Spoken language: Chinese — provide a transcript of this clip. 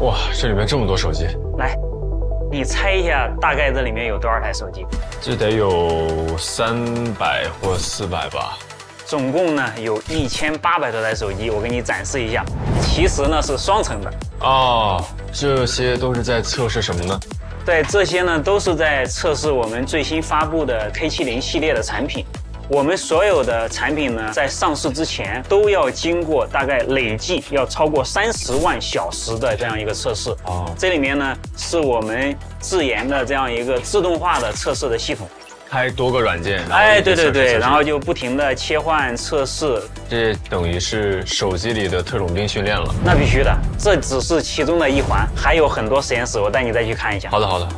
哇，这里面这么多手机，来，你猜一下，大概这里面有多少台手机？这得有三百或四百吧。总共呢有一千八百多台手机，我给你展示一下。其实呢是双层的。哦，这些都是在测试什么呢？对，这些呢都是在测试我们最新发布的 K70 系列的产品。我们所有的产品呢，在上市之前都要经过大概累计要超过三十万小时的这样一个测试。哦，这里面呢是我们自研的这样一个自动化的测试的系统。开多个软件，哎，对对对，然后就不停的切换测试，这等于是手机里的特种兵训练了。那必须的，这只是其中的一环，还有很多实验室，我带你再去看一下。好的，好的。